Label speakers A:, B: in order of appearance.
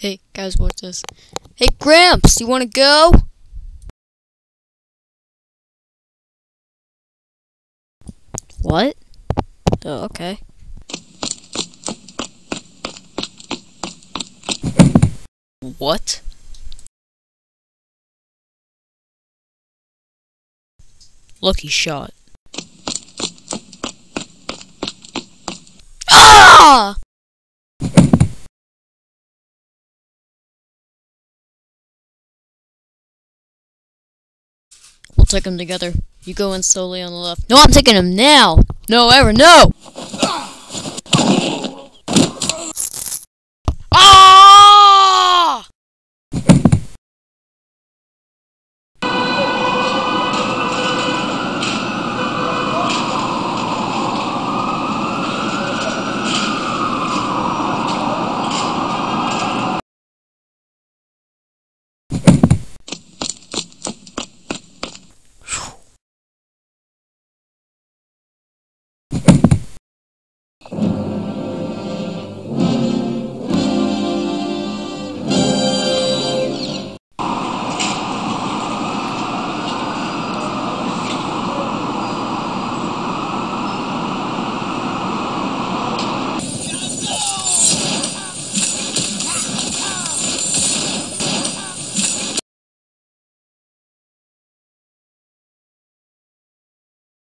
A: Hey, guys, watch this. Hey, Gramps, you want to go? What? Oh, okay. What? Lucky shot. Take them together. You go in slowly on the left. No, I'm taking them now! No, ever, no!